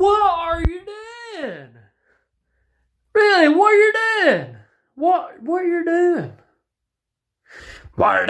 What are you doing? Really, what are you doing? What what are you doing? What